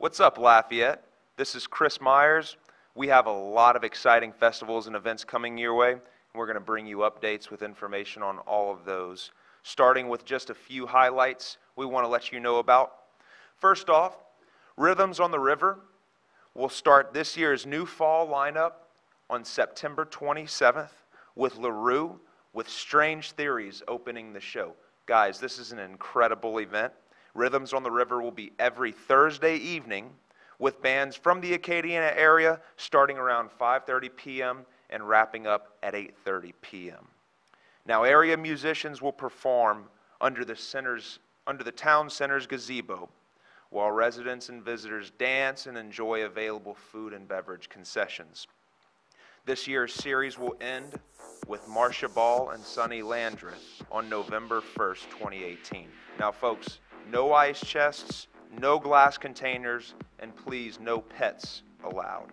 What's up, Lafayette? This is Chris Myers. We have a lot of exciting festivals and events coming your way. and We're going to bring you updates with information on all of those. Starting with just a few highlights we want to let you know about. First off, Rhythms on the River will start this year's new fall lineup on September 27th with LaRue with Strange Theories opening the show. Guys, this is an incredible event. Rhythms on the River will be every Thursday evening with bands from the Acadiana area starting around 5:30 p.m. and wrapping up at 8:30 p.m. Now, area musicians will perform under the center's under the town center's gazebo while residents and visitors dance and enjoy available food and beverage concessions. This year's series will end with Marcia Ball and Sonny Landreth on November 1st, 2018. Now, folks, no ice chests, no glass containers, and please, no pets allowed.